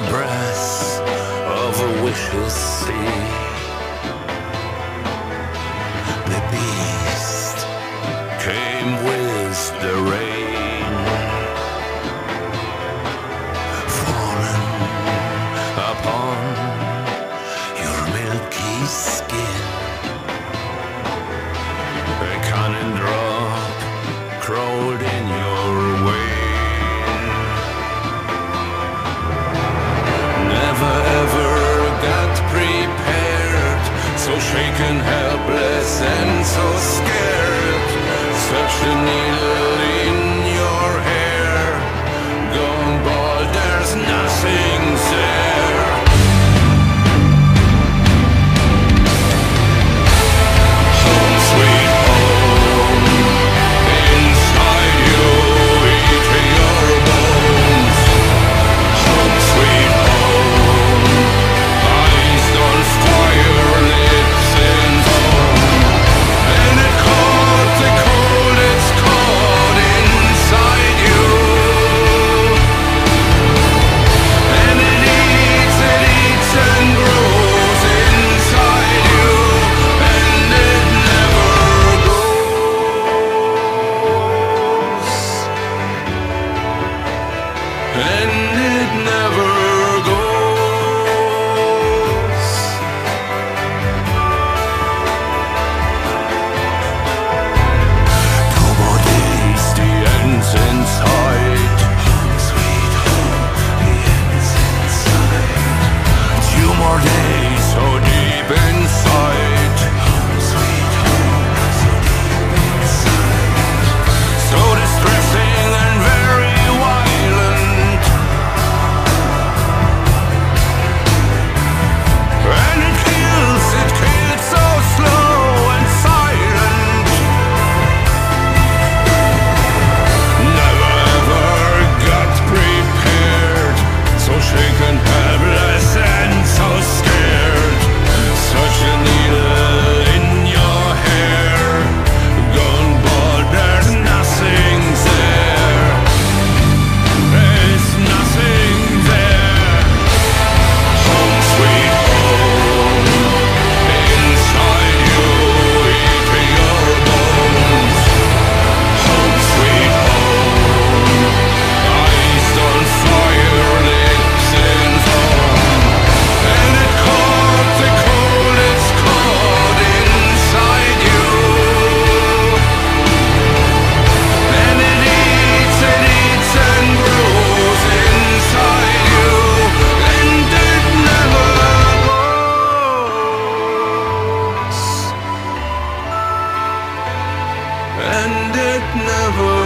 the brass of a wishes sea. The beast came with the rain, falling upon your milky skin. shaken, helpless, and so scared. Such a need. And never